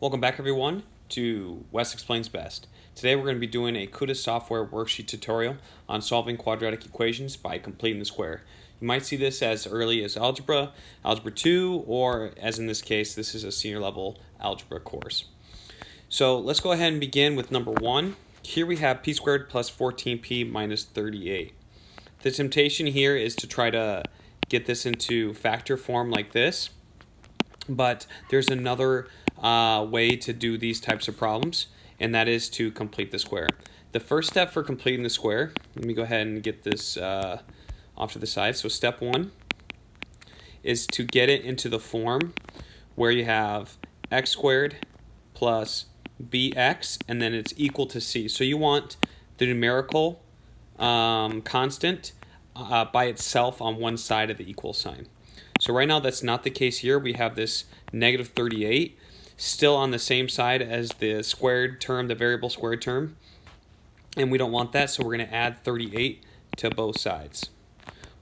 Welcome back everyone to West Explains Best. Today we're going to be doing a Kuta software worksheet tutorial on solving quadratic equations by completing the square. You might see this as early as algebra, algebra 2, or as in this case, this is a senior level algebra course. So let's go ahead and begin with number 1. Here we have p squared plus 14p minus 38. The temptation here is to try to get this into factor form like this, but there's another uh, way to do these types of problems, and that is to complete the square. The first step for completing the square, let me go ahead and get this uh, off to the side. So step one is to get it into the form where you have x squared plus bx, and then it's equal to c. So you want the numerical um, constant uh, by itself on one side of the equal sign. So right now that's not the case here. We have this negative 38 still on the same side as the squared term, the variable squared term. And we don't want that, so we're going to add 38 to both sides.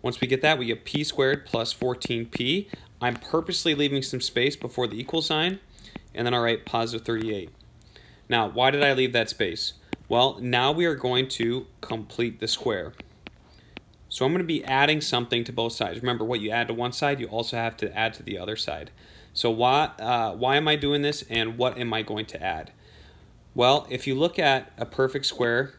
Once we get that, we get p squared plus 14p. I'm purposely leaving some space before the equal sign, and then I'll write positive 38. Now, why did I leave that space? Well, now we are going to complete the square. So I'm going to be adding something to both sides. Remember, what you add to one side, you also have to add to the other side. So why, uh, why am I doing this and what am I going to add? Well, if you look at a perfect square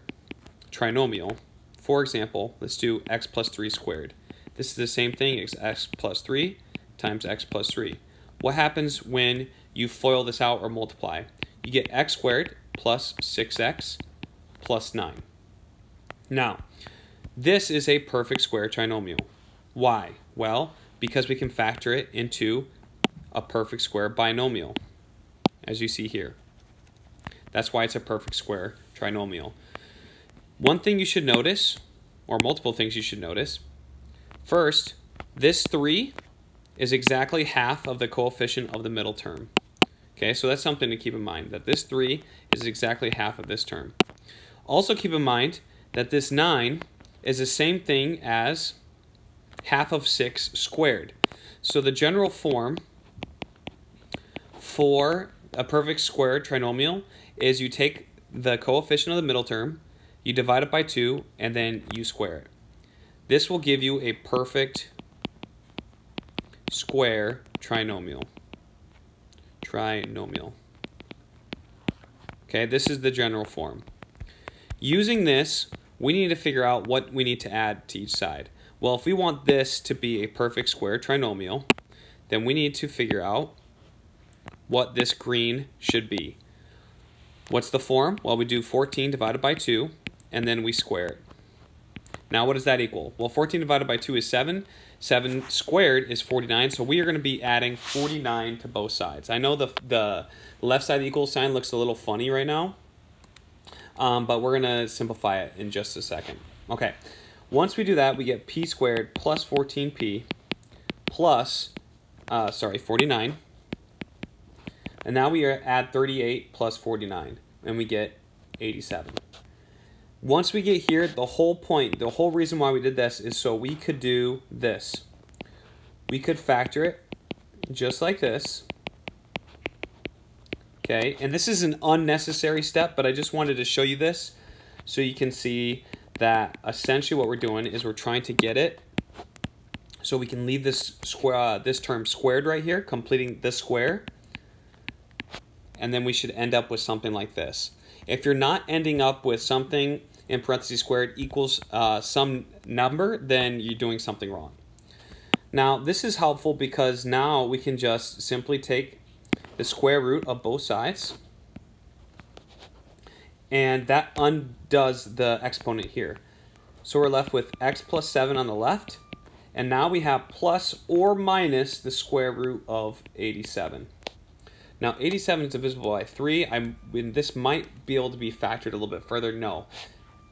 trinomial, for example, let's do x plus 3 squared. This is the same thing as x plus 3 times x plus 3. What happens when you FOIL this out or multiply? You get x squared plus 6x plus 9. Now, this is a perfect square trinomial. Why? Well, because we can factor it into a perfect square binomial, as you see here. That's why it's a perfect square trinomial. One thing you should notice, or multiple things you should notice, first, this 3 is exactly half of the coefficient of the middle term. Okay, so that's something to keep in mind, that this 3 is exactly half of this term. Also keep in mind that this 9 is the same thing as half of 6 squared. So the general form for a perfect square trinomial is you take the coefficient of the middle term, you divide it by 2, and then you square it. This will give you a perfect square trinomial. Trinomial. Okay, this is the general form. Using this, we need to figure out what we need to add to each side. Well, if we want this to be a perfect square trinomial, then we need to figure out what this green should be. What's the form? Well, we do 14 divided by 2, and then we square it. Now, what does that equal? Well, 14 divided by 2 is 7. 7 squared is 49, so we are going to be adding 49 to both sides. I know the, the left side the equal sign looks a little funny right now, um, but we're going to simplify it in just a second. Okay, once we do that, we get p squared plus 14p plus, uh, sorry, 49 and now we add 38 plus 49, and we get 87. Once we get here, the whole point, the whole reason why we did this is so we could do this. We could factor it just like this. Okay, and this is an unnecessary step, but I just wanted to show you this so you can see that essentially what we're doing is we're trying to get it so we can leave this square, uh, this term squared right here, completing this square and then we should end up with something like this. If you're not ending up with something in parentheses squared equals uh, some number, then you're doing something wrong. Now, this is helpful because now we can just simply take the square root of both sides, and that undoes the exponent here. So we're left with x plus 7 on the left, and now we have plus or minus the square root of 87. Now, 87 is divisible by 3. I'm, this might be able to be factored a little bit further. No.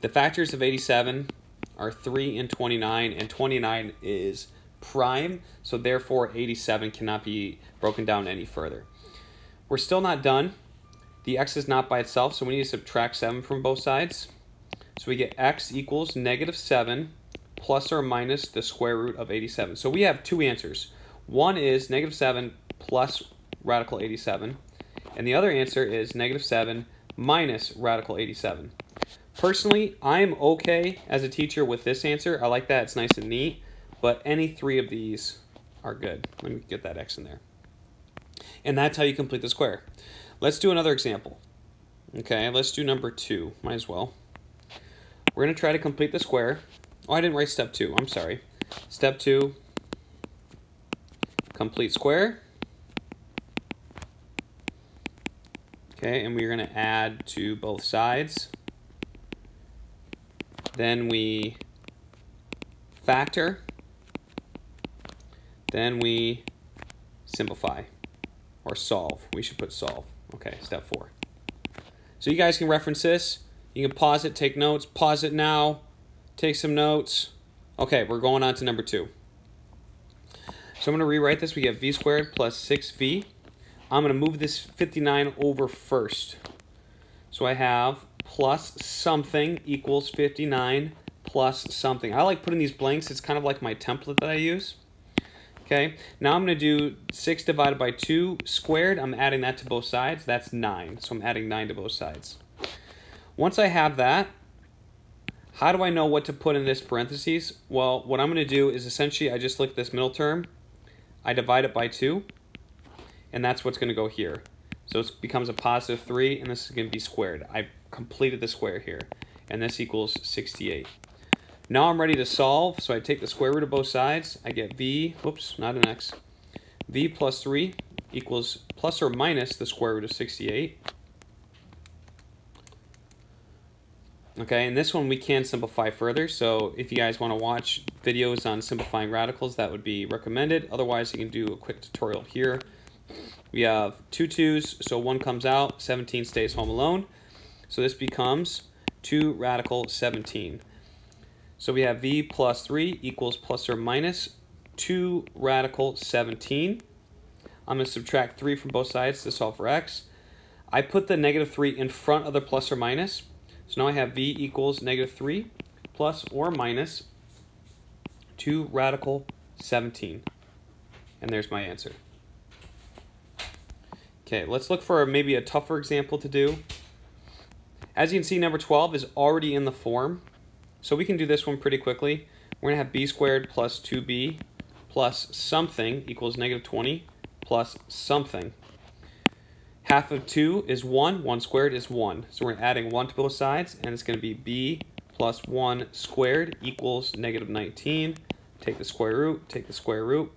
The factors of 87 are 3 and 29, and 29 is prime, so therefore 87 cannot be broken down any further. We're still not done. The x is not by itself, so we need to subtract 7 from both sides. So we get x equals negative 7 plus or minus the square root of 87. So we have two answers. One is negative 7 plus radical 87. And the other answer is negative 7 minus radical 87. Personally, I'm okay as a teacher with this answer. I like that. It's nice and neat. But any three of these are good. Let me get that x in there. And that's how you complete the square. Let's do another example. Okay, let's do number two. Might as well. We're going to try to complete the square. Oh, I didn't write step two. I'm sorry. Step two, complete square. Okay, and we're going to add to both sides. Then we factor. Then we simplify or solve. We should put solve. Okay, step four. So you guys can reference this. You can pause it, take notes, pause it now, take some notes. Okay, we're going on to number two. So I'm going to rewrite this. We get v squared plus 6v. I'm going to move this 59 over first. So I have plus something equals 59 plus something. I like putting these blanks. It's kind of like my template that I use. Okay, now I'm going to do 6 divided by 2 squared. I'm adding that to both sides. That's 9. So I'm adding 9 to both sides. Once I have that, how do I know what to put in this parentheses? Well, what I'm going to do is essentially I just look at this middle term. I divide it by 2, and that's what's going to go here. So it becomes a positive 3, and this is going to be squared. I completed the square here, and this equals 68. Now I'm ready to solve, so I take the square root of both sides. I get v, whoops, not an x. v plus 3 equals plus or minus the square root of 68. Okay, and this one we can simplify further, so if you guys want to watch videos on simplifying radicals, that would be recommended. Otherwise, you can do a quick tutorial here. We have two twos, so one comes out, 17 stays home alone. So this becomes 2 radical 17. So we have v plus 3 equals plus or minus 2 radical 17. I'm going to subtract 3 from both sides to solve for x. I put the negative 3 in front of the plus or minus. So now I have v equals negative 3 plus or minus 2 radical 17. And there's my answer. Okay, let's look for maybe a tougher example to do. As you can see, number 12 is already in the form. So we can do this one pretty quickly. We're going to have b squared plus 2b plus something equals negative 20 plus something. Half of 2 is 1. 1 squared is 1. So we're adding 1 to both sides, and it's going to be b plus 1 squared equals negative 19. Take the square root, take the square root.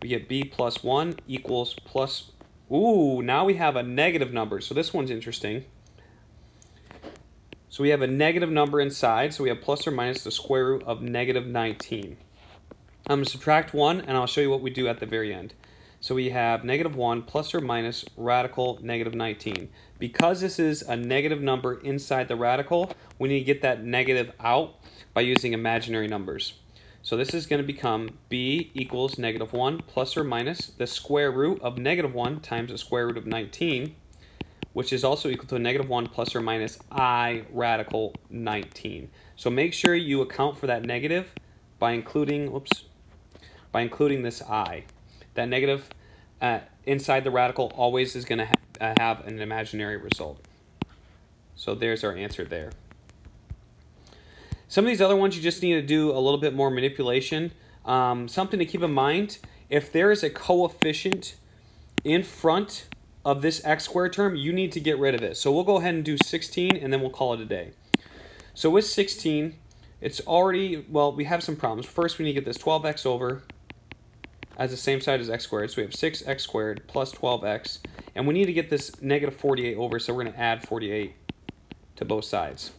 We get b plus 1 equals plus... Ooh, now we have a negative number. So this one's interesting. So we have a negative number inside, so we have plus or minus the square root of negative 19. I'm going to subtract 1, and I'll show you what we do at the very end. So we have negative 1 plus or minus radical negative 19. Because this is a negative number inside the radical, we need to get that negative out by using imaginary numbers. So this is going to become b equals negative 1 plus or minus the square root of negative 1 times the square root of 19, which is also equal to negative 1 plus or minus i radical 19. So make sure you account for that negative by including, whoops, by including this i that negative uh, inside the radical always is going to ha uh, have an imaginary result. So there's our answer there. Some of these other ones you just need to do a little bit more manipulation. Um, something to keep in mind, if there is a coefficient in front of this x squared term, you need to get rid of it. So we'll go ahead and do 16 and then we'll call it a day. So with 16, it's already, well, we have some problems. First, we need to get this 12x over as the same side as x squared. So we have 6x squared plus 12x. And we need to get this negative 48 over, so we're going to add 48 to both sides.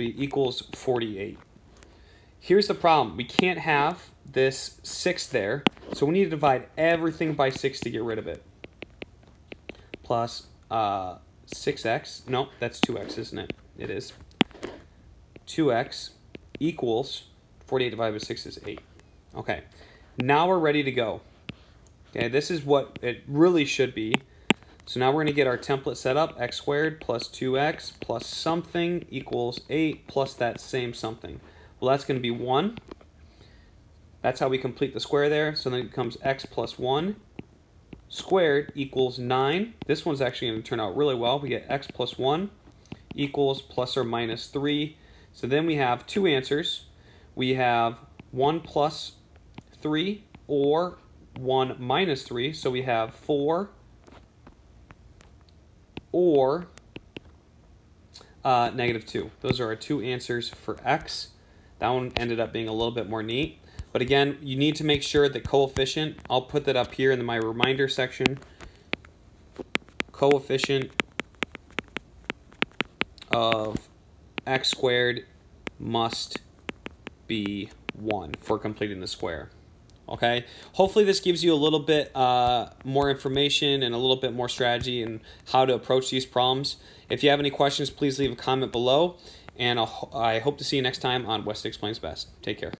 So we equals 48. Here's the problem. We can't have this 6 there, so we need to divide everything by 6 to get rid of it. Plus uh, 6x. No, that's 2x, isn't it? It is. 2x equals 48 divided by 6 is 8. Okay. Now we're ready to go. Okay, this is what it really should be. So now we're going to get our template set up. x squared plus 2x plus something equals 8 plus that same something. Well, that's going to be 1. That's how we complete the square there. So then it becomes x plus 1 squared equals 9. This one's actually going to turn out really well. We get x plus 1 equals plus or minus 3. So then we have two answers. We have 1 plus 3 or 1 minus 3. So we have 4 or uh, negative 2. Those are our two answers for x. That one ended up being a little bit more neat. But again, you need to make sure that coefficient, I'll put that up here in my reminder section. Coefficient of x squared must be 1 for completing the square. Okay, hopefully this gives you a little bit uh, more information and a little bit more strategy and how to approach these problems. If you have any questions, please leave a comment below. And I'll, I hope to see you next time on West Explains Best. Take care.